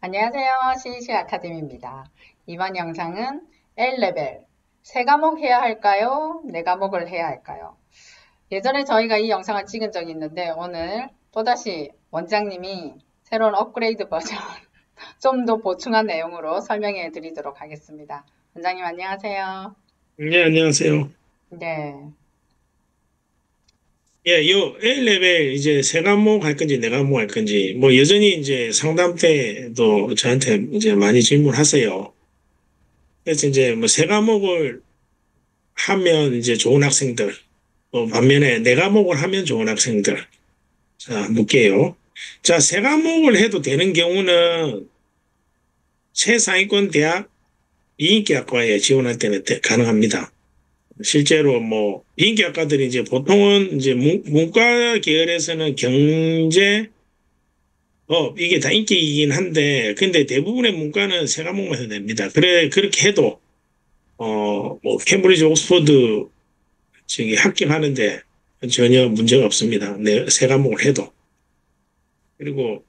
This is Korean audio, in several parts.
안녕하세요. CC 아카데미입니다. 이번 영상은 L레벨 세 과목 해야 할까요? 네 과목을 해야 할까요? 예전에 저희가 이 영상을 찍은 적이 있는데 오늘 또다시 원장님이 새로운 업그레이드 버전 좀 더 보충한 내용으로 설명해 드리도록 하겠습니다. 원장님 안녕하세요. 네, 안녕하세요. 네. 예, 요 A레벨 이제 세 과목 할 건지 네 과목 할 건지 뭐 여전히 이제 상담 때도 저한테 이제 많이 질문하세요. 그래서 이제 뭐 세 과목을 하면 이제 좋은 학생들, 뭐 반면에 네 과목을 하면 좋은 학생들. 자, 묻게요. 자, 세 과목을 해도 되는 경우는 최상위권 대학 비인기학과에 지원할 때는 가능합니다. 실제로 뭐 비인기학과들이 이제 보통은 이제 문과 계열에서는 경제 법 이게 다 인기이긴 한데 근데 대부분의 문과는 세 과목만 해도 됩니다. 그래 그렇게 해도 어 뭐 캠브리지 옥스퍼드 저기 합격하는데 전혀 문제가 없습니다. 네, 세 과목을 해도 그리고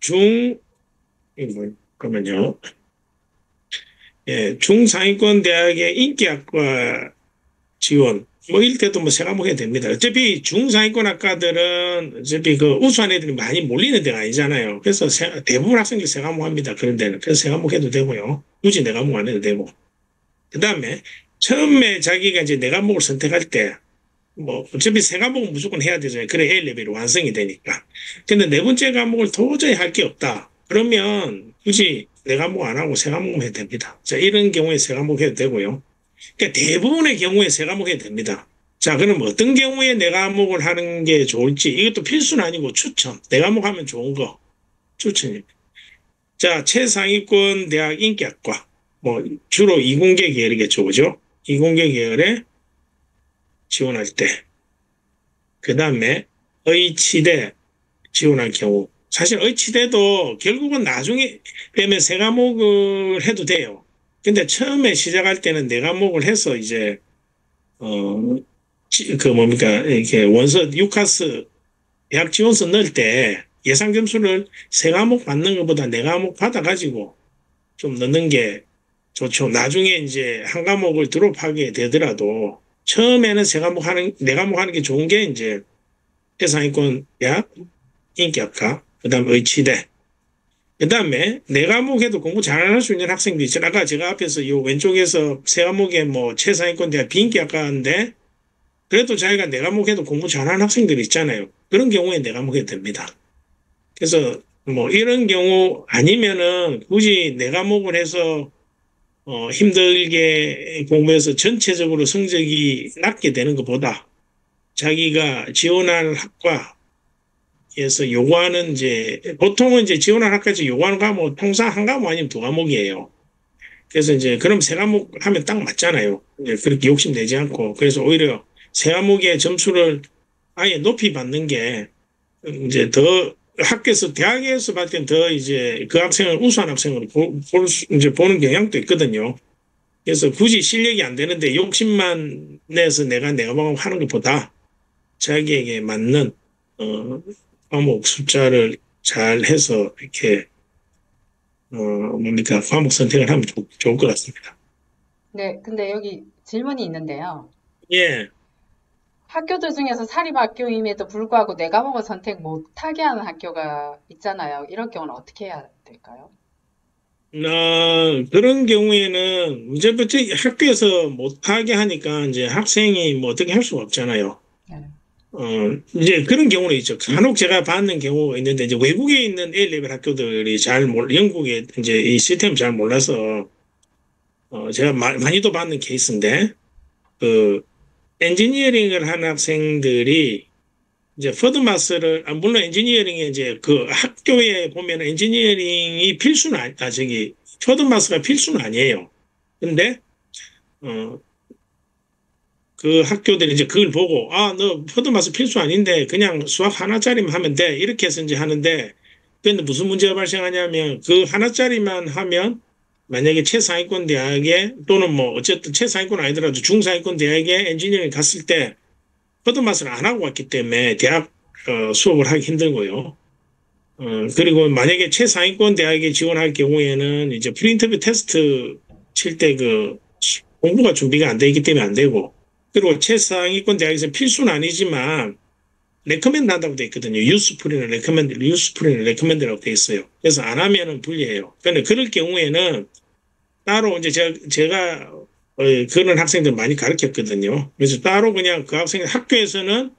중 이거 그러면요. 예, 중상위권 대학의 인기학과 지원 뭐 뭐세 과목 해야 됩니다. 어차피 중상위권 학과들은 어차피 그 우수한 애들이 많이 몰리는 데가 아니잖아요. 그래서 세, 대부분 학생들이 세 과목 합니다. 그런 데는. 그래서 세 과목 해도 되고요. 굳이 네 과목 안 해도 되고. 그 다음에 처음에 자기가 이제 네 과목을 선택할 때 뭐 어차피 세 과목은 무조건 해야 되잖아요. 그래 A레벨이 완성이 되니까. 근데 네 번째 과목을 도저히 할 게 없다. 그러면 굳이 네 과목 안 하고 세 과목만 해도 됩니다. 자, 이런 경우에 세 과목 해도 되고요. 그러니까 대부분의 경우에 세 과목 해도 됩니다. 자, 그럼 어떤 경우에 네 과목을 하는 게 좋을지 이것도 필수는 아니고 추천. 네 과목 하면 좋은 거 추천입니다. 자, 최상위권 대학 인기학과 뭐 주로 이공계 계열이겠죠, 그죠? 이공계 계열에 지원할 때, 그 다음에 의치대 지원할 경우 사실 의치대도 결국은 나중에 빼면 세 과목을 해도 돼요. 근데 처음에 시작할 때는 네 과목을 해서 이제 어 그 뭡니까 이렇게 원서 유카스 대학 지원서 넣을 때 예상 점수를 세 과목 받는 것보다 네 과목 받아가지고 좀 넣는 게 좋죠. 나중에 이제 한 과목을 드롭하게 되더라도 처음에는 세 과목 하는 네 과목 하는 게 좋은 게 이제 해상위권 대학 인기학과 그 다음에 의치대. 그 다음에 네 과목에도 공부 잘할 수 있는 학생도 있죠. 아까 제가 앞에서 이 왼쪽에서 세 과목에 뭐 최상위권 대학 비인기 학과인데 그래도 자기가 네 과목에도 공부 잘하는 학생들이 있잖아요. 그런 경우에 네 과목 해도 됩니다. 그래서 뭐 이런 경우 아니면은 굳이 네 과목을 해서 어 힘들게 공부해서 전체적으로 성적이 낮게 되는 것보다 자기가 지원할 학과 에서 요구하는 이제 보통은 이제 지원한 학까지 요구하는 과목 통상 한 과목 아니면 두 과목이에요. 그래서 이제 그럼 세 과목 하면 딱 맞잖아요. 그렇게 욕심 내지 않고 그래서 오히려 세 과목의 점수를 아예 높이 받는 게 이제 더 학교에서 대학에서 봤을 땐 더 이제 그 학생을 우수한 학생으로 보, 볼 수, 이제 보는 경향도 있거든요. 그래서 굳이 실력이 안 되는데 욕심만 내서 내가 내 과목 하는 것보다 자기에게 맞는 어, 과목 숫자를 잘 해서 이렇게 어 뭡니까 과목 선택을 하면 좋, 좋을 것 같습니다. 네, 근데 여기 질문이 있는데요. 예. 학교들 중에서 사립학교임에도 불구하고 내 과목을 선택 못하게 하는 학교가 있잖아요. 이런 경우는 어떻게 해야 될까요? 어, 그런 경우에는 이제부터 학교에서 못하게 하니까 이제 학생이 뭐 어떻게 할 수가 없잖아요. 네. 어, 이제 그런 경우는 있죠. 간혹 제가 받는 경우가 있는데, 이제 외국에 있는 A레벨 학교들이 잘 몰, 영국에 이제 이 시스템 잘 몰라서, 어, 제가 마, 많이도 받는 케이스인데, 그, 엔지니어링을 하는 학생들이, 이제 퍼드마스를, 아, 물론 엔지니어링에 이제 그 학교에 보면 엔지니어링이 필수는 아니, 아, 저기, 퍼드마스가 필수는 아니에요. 근데, 어, 그 학교들이 이제 그걸 보고 아 너 further math 필수 아닌데 그냥 수학 하나짜리만 하면 돼 이렇게 해서 이제 하는데 근데 무슨 문제가 발생하냐면 그 하나짜리만 하면 만약에 최상위권 대학에 또는 뭐 어쨌든 최상위권 아니더라도 중상위권 대학에 엔지니어링 갔을 때 포도마스를 안 하고 왔기 때문에 대학 어, 수업을 하기 힘들고요. 어, 그리고 만약에 최상위권 대학에 지원할 경우에는 이제 pre-interview 테스트 칠 때 그 공부가 준비가 안 되기 때문에 안 되고 그리고 최상위권 대학에서 필수는 아니지만 recommend 한다고 돼 있거든요. useful이나 recommend, useful이나 recommend라고 돼 있어요. 그래서 안 하면은 불리해요. 근데 그럴 경우에는 따로 이제 제가, 제가 어, 그런 학생들 많이 가르쳤거든요. 그래서 따로 그냥 그 학생 학교에서는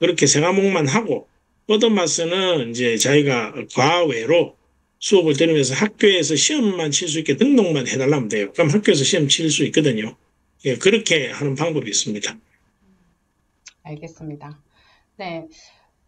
그렇게 세 과목만 하고 뻗어마스는 이제 자기가 과외로 수업을 들으면서 학교에서 시험만 칠 수 있게 등록만 해달라면 돼요. 그럼 학교에서 시험 칠 수 있거든요. 예, 그렇게 하는 방법이 있습니다. 알겠습니다. 네,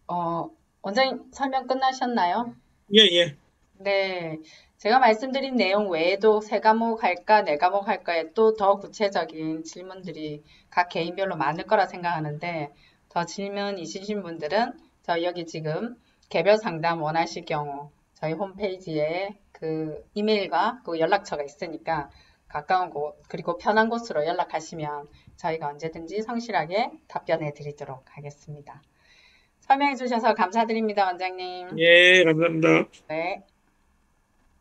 어, 원장님 설명 끝나셨나요? 예, 예. 네, 제가 말씀드린 내용 외에도 세 과목 할까, 네 과목 할까에 또 더 구체적인 질문들이 각 개인별로 많을 거라 생각하는데 더 질문 있으신 분들은 저희 여기 지금 개별 상담 원하실 경우 저희 홈페이지에 그 이메일과 그 연락처가 있으니까 가까운 곳 그리고 편한 곳으로 연락하시면 저희가 언제든지 성실하게 답변해 드리도록 하겠습니다. 설명해 주셔서 감사드립니다, 원장님. 예, 감사합니다. 네.